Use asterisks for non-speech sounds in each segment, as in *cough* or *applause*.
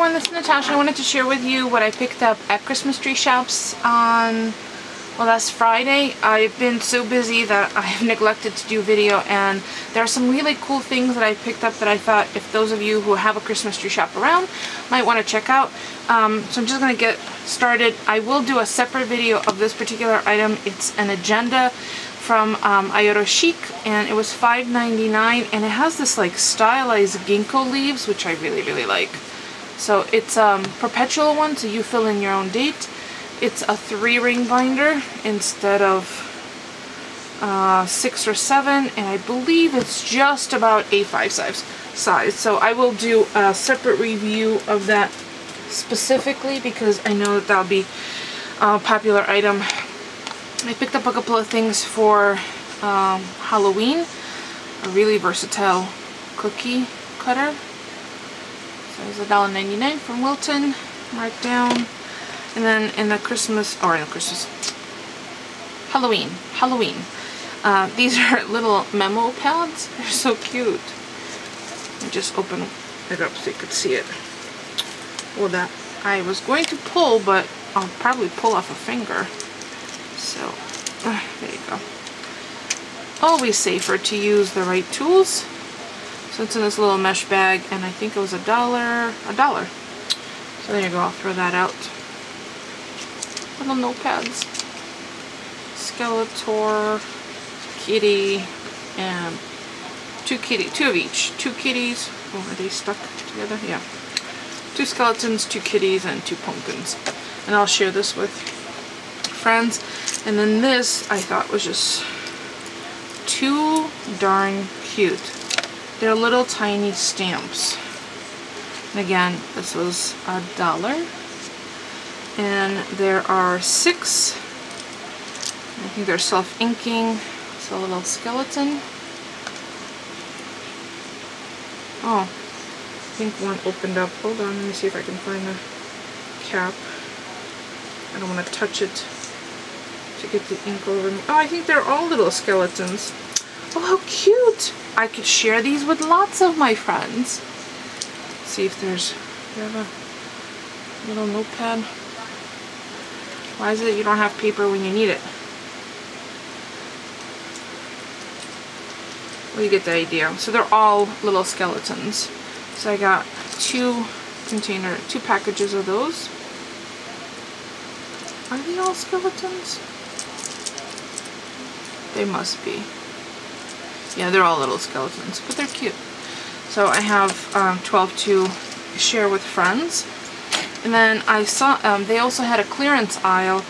everyone, this is Natasha. I wanted to share with you what I picked up at Christmas tree shops on, well last Friday. I've been so busy that *laughs* I've neglected to do video and there are some really cool things that I picked up that I thought if those of you who have a Christmas tree shop around might want to check out. Um, so I'm just going to get started. I will do a separate video of this particular item. It's an agenda from um, iota Chic and it was $5.99 and it has this like stylized ginkgo leaves which I really really like. So it's a um, perpetual one so you fill in your own date. It's a three ring binder instead of uh, six or seven and I believe it's just about A5 size. size. So I will do a separate review of that specifically because I know that that'll be a popular item I picked up a couple of things for um, Halloween. A really versatile cookie cutter. It's $1.99 from Wilton, marked down. And then in the Christmas, or in the Christmas, Halloween, Halloween. Uh, these *laughs* are little memo pads. They're so cute. Me just open it up so you could see it. Well, that I was going to pull, but I'll probably pull off a finger. So, uh, there you go. Always safer to use the right tools. So it's in this little mesh bag, and I think it was a dollar, a dollar. So there you go, I'll throw that out. Little notepads. Skeletor, kitty, and two kitty, two of each. Two kitties. Oh, are they stuck together? Yeah. Two skeletons, two kitties, and two pumpkins. And I'll share this with friends. And then this I thought was just too darn cute. They're little tiny stamps. And again, this was a dollar. And there are six. I think they're self-inking. It's a little skeleton. Oh, I think one opened up. Hold on, let me see if I can find the cap. I don't want to touch it to get the ink over me. Oh, I think they're all little skeletons. Oh, how cute! I could share these with lots of my friends. Let's see if there's, you have a little notepad? Why is it you don't have paper when you need it? Well, you get the idea. So they're all little skeletons. So I got two container, two packages of those. Are they all skeletons? They must be. Yeah, they're all little skeletons, but they're cute. So I have um, 12 to share with friends. And then I saw, um, they also had a clearance aisle,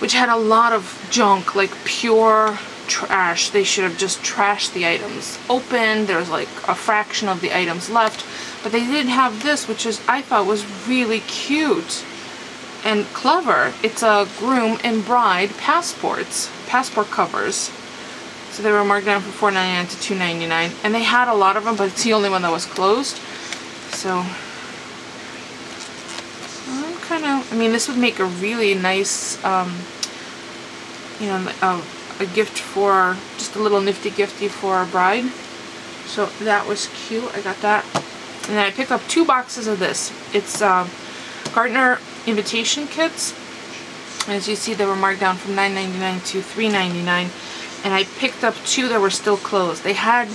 which had a lot of junk, like pure trash. They should have just trashed the items open. There's like a fraction of the items left. But they did have this, which is I thought was really cute and clever. It's a groom and bride passports, passport covers. So they were marked down from $4.99 to $2.99. And they had a lot of them, but it's the only one that was closed. So, I'm kind of, I mean, this would make a really nice, um, you know, a, a gift for, just a little nifty gifty for a bride. So that was cute. I got that. And then I picked up two boxes of this. It's uh, Gartner invitation kits. As you see, they were marked down from $9.99 to $3.99 and I picked up two that were still closed. They had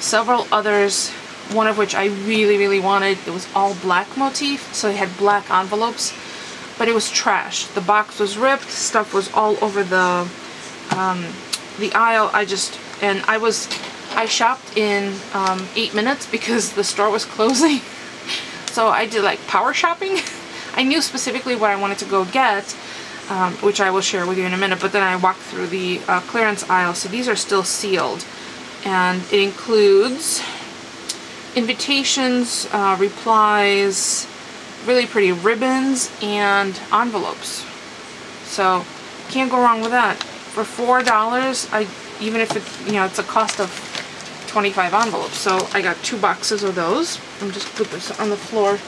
several others, one of which I really, really wanted. It was all black motif, so it had black envelopes, but it was trash. The box was ripped, stuff was all over the um, the aisle. I just, and I was, I shopped in um, eight minutes because the store was *laughs* closing. so I did like power shopping. *laughs* I knew specifically what I wanted to go get, um, which I will share with you in a minute, but then I walked through the uh, clearance aisle, so these are still sealed. And it includes invitations, uh, replies, really pretty ribbons, and envelopes. So, can't go wrong with that. For $4, I even if it, you know, it's a cost of 25 envelopes. So I got two boxes of those. I'm just put this on the floor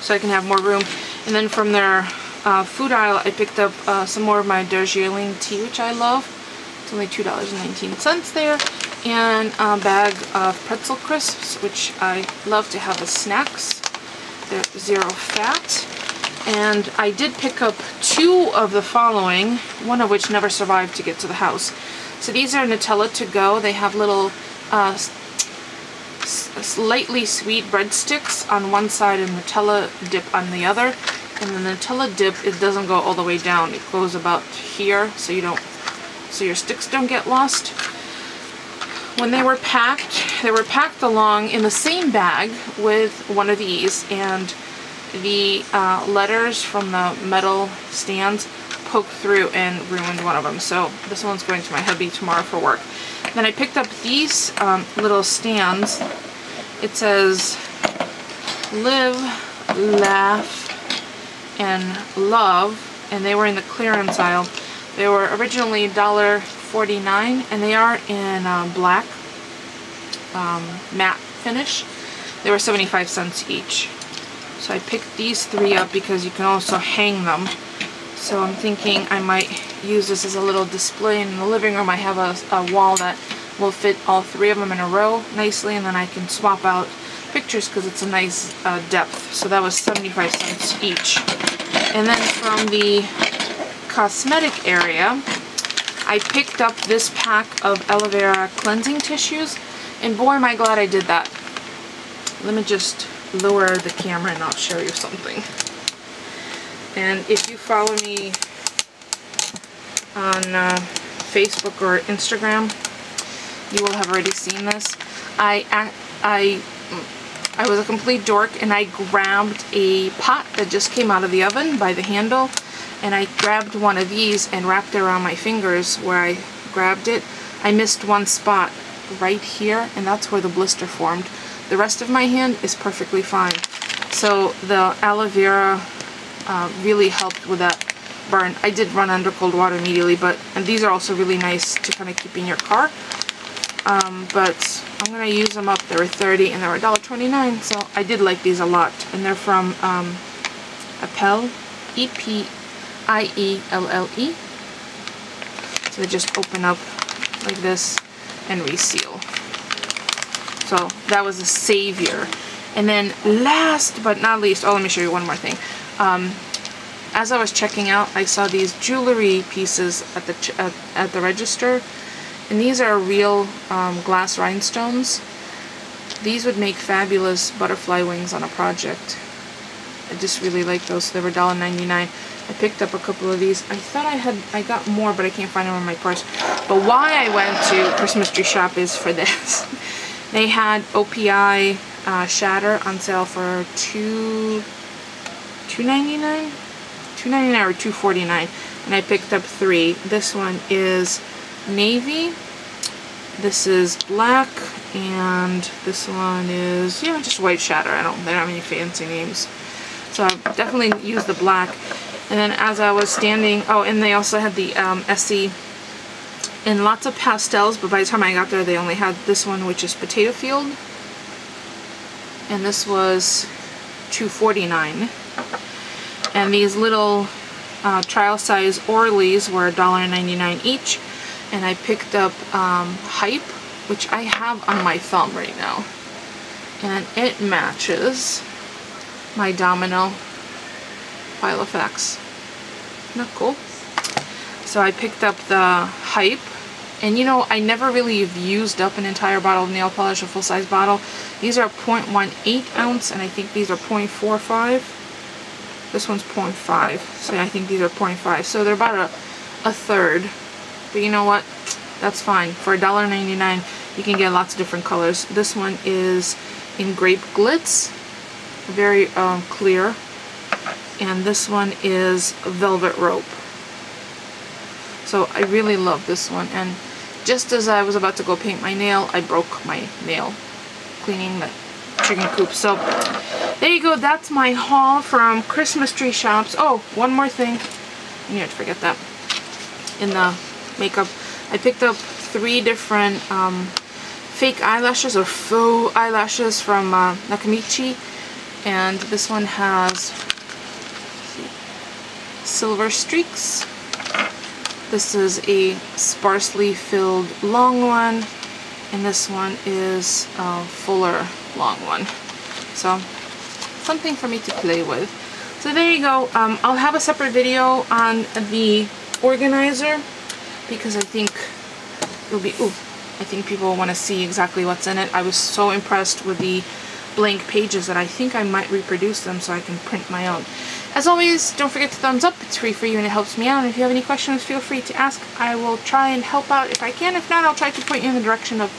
so I can have more room. And then from their uh, food aisle, I picked up uh, some more of my Darjeeling tea, which I love. It's only $2.19 there. And a bag of pretzel crisps, which I love to have as snacks. They're zero fat. And I did pick up two of the following, one of which never survived to get to the house. So these are Nutella to go. They have little uh, slightly sweet breadsticks on one side and Nutella dip on the other. And then the Nutella dip, it doesn't go all the way down. It goes about here so you don't, so your sticks don't get lost. When they were packed, they were packed along in the same bag with one of these and the uh, letters from the metal stands poked through and ruined one of them. So this one's going to my hubby tomorrow for work. Then I picked up these um, little stands. It says live, laugh, and love. And they were in the clearance aisle. They were originally $1.49 and they are in uh, black um, matte finish. They were 75 cents each. So I picked these three up because you can also hang them. So I'm thinking I might use this as a little display in the living room. I have a, a wall that will fit all three of them in a row nicely and then I can swap out pictures because it's a nice uh, depth. So that was 75 cents each. And then from the cosmetic area, I picked up this pack of aloe vera cleansing tissues and boy am I glad I did that. Let me just lower the camera and I'll show you something. And if you follow me on uh, Facebook or Instagram, you will have already seen this. I, I, I was a complete dork and I grabbed a pot that just came out of the oven by the handle and I grabbed one of these and wrapped it around my fingers where I grabbed it. I missed one spot right here and that's where the blister formed. The rest of my hand is perfectly fine. So the aloe vera uh, really helped with that burn. I did run under cold water immediately, but and these are also really nice to kind of keep in your car. Um, but I'm going to use them up. They were 30 and they were $1.29, so I did like these a lot. And they're from um. -E. So they just open up like this and reseal. So that was a savior. And then last but not least, oh, let me show you one more thing. Um, as I was checking out, I saw these jewelry pieces at the at, at the register, and these are real um, glass rhinestones. These would make fabulous butterfly wings on a project. I just really like those. They were $1.99. I picked up a couple of these. I thought I had, I got more, but I can't find them in my purse. But why I went to Christmas tree shop is for this. *laughs* they had OPI uh, Shatter on sale for two, two ninety nine, two ninety nine or two forty nine, and I picked up three. This one is navy. This is black, and this one is yeah, just white shatter. I don't, they don't have any fancy names. So I definitely use the black. And then as I was standing, oh, and they also had the um, Essie in lots of pastels, but by the time I got there, they only had this one, which is Potato Field. And this was 249 And these little uh, trial size Orlys were $1.99 each. And I picked up um, Hype, which I have on my thumb right now. And it matches my Domino Filofax. Not cool. So I picked up the Hype. And you know, I never really used up an entire bottle of nail polish, a full-size bottle. These are 0.18 ounce, and I think these are 0.45. This one's 0.5, so I think these are 0.5. So they're about a, a third. But you know what? That's fine. For $1.99, you can get lots of different colors. This one is in Grape Glitz very um, clear. And this one is Velvet Rope. So I really love this one. And just as I was about to go paint my nail, I broke my nail cleaning the chicken coop. So there you go. That's my haul from Christmas tree shops. Oh, one more thing. I need to forget that. In the makeup, I picked up three different um, fake eyelashes or faux eyelashes from uh, Nakamichi and this one has silver streaks. This is a sparsely filled long one, and this one is a fuller long one. So something for me to play with. So there you go. Um, I'll have a separate video on the organizer because I think it'll be, ooh, I think people want to see exactly what's in it. I was so impressed with the blank pages that I think I might reproduce them so I can print my own. As always, don't forget to thumbs up. It's free for you and it helps me out. And if you have any questions, feel free to ask. I will try and help out if I can. If not, I'll try to point you in the direction of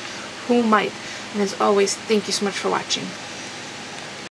who might. And as always, thank you so much for watching.